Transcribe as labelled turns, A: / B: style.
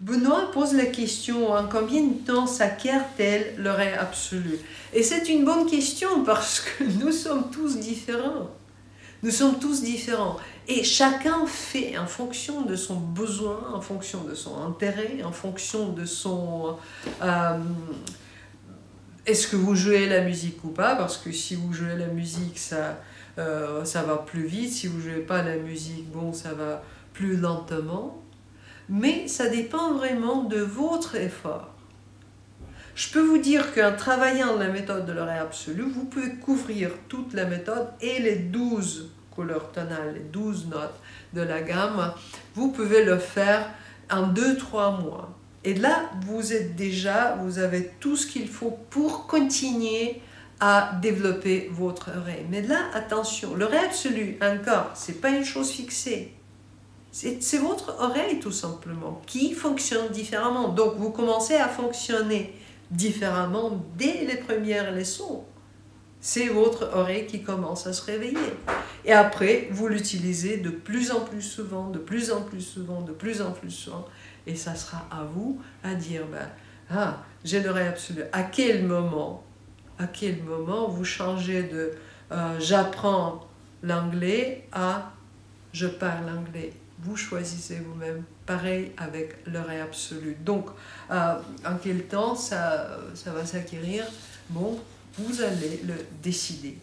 A: Benoît pose la question en combien de temps s'acquiert-elle le ré absolu? Et c'est une bonne question parce que nous sommes tous différents. Nous sommes tous différents. Et chacun fait en fonction de son besoin, en fonction de son intérêt, en fonction de son... Euh, est-ce que vous jouez la musique ou pas? Parce que si vous jouez la musique, ça, euh, ça va plus vite. Si vous jouez pas la musique, bon, ça va plus lentement mais ça dépend vraiment de votre effort. Je peux vous dire qu'en travaillant la méthode de l'oreille absolue, vous pouvez couvrir toute la méthode et les 12 couleurs tonales, les 12 notes de la gamme, vous pouvez le faire en 2-3 mois. Et là, vous êtes déjà, vous avez tout ce qu'il faut pour continuer à développer votre oreille. Mais là, attention, l'oreille absolue, encore, c'est pas une chose fixée. C'est votre oreille tout simplement qui fonctionne différemment. Donc vous commencez à fonctionner différemment dès les premières leçons. C'est votre oreille qui commence à se réveiller. Et après, vous l'utilisez de plus en plus souvent, de plus en plus souvent, de plus en plus souvent. Et ça sera à vous à dire, ben, ah, j'ai l'oreille absolue. À quel moment, à quel moment vous changez de euh, j'apprends l'anglais à je parle anglais? Vous choisissez vous-même. Pareil avec l'oreille absolue. Donc, euh, en quel temps ça, ça va s'acquérir? Bon, vous allez le décider.